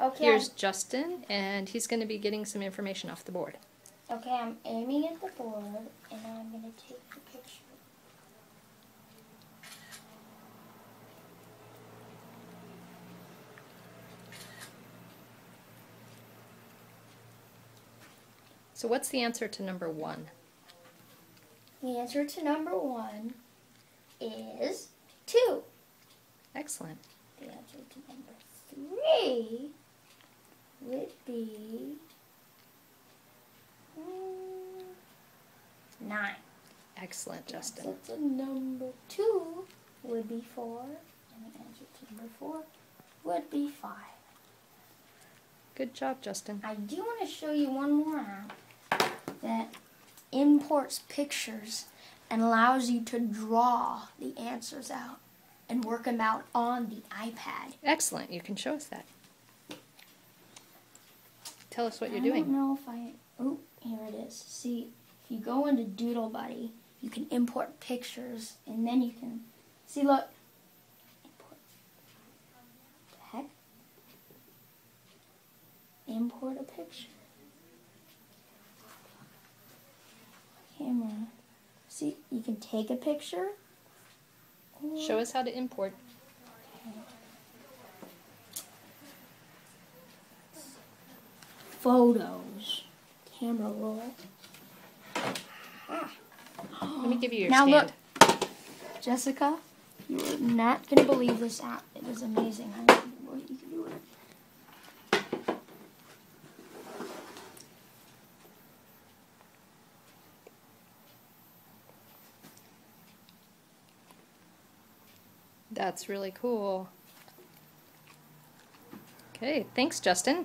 Okay. Here's Justin, and he's going to be getting some information off the board. Okay, I'm aiming at the board, and I'm gonna take the picture. So, what's the answer to number one? The answer to number one is two. Excellent. The answer to number three be mm, nine. Excellent, Justin. to number two would be four, and the answer to number four would be five. Good job, Justin. I do want to show you one more app that imports pictures and allows you to draw the answers out and work them out on the iPad. Excellent. You can show us that. Tell us what you're doing. I don't know if I. Oh, here it is. See, if you go into Doodle Buddy, you can import pictures, and then you can see. Look. Import. The heck. Import a picture. Camera. See, you can take a picture. Show us how to import. Photos. Camera roll. Let me give you your Now stand. look. Jessica, you're not gonna believe this app. It is amazing how you, can do it. That's really cool. Okay, thanks, Justin.